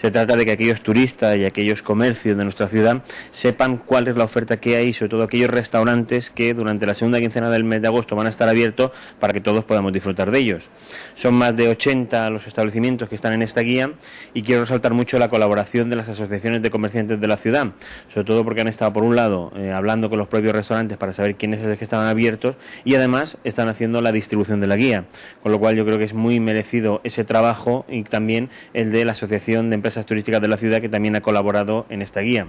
Se trata de que aquellos turistas y aquellos comercios de nuestra ciudad sepan cuál es la oferta que hay, sobre todo aquellos restaurantes que durante la segunda quincena del mes de agosto van a estar abiertos para que todos podamos disfrutar de ellos. Son más de 80 los establecimientos que están en esta guía y quiero resaltar mucho la colaboración de las asociaciones de comerciantes de la ciudad, sobre todo porque han estado por un lado eh, hablando con los propios restaurantes para saber quiénes son los que estaban abiertos y además están haciendo la distribución de la guía, con lo cual yo creo que es muy merecido ese trabajo y también el de la Asociación de Empresas Turísticas de la Ciudad que también ha colaborado en esta guía.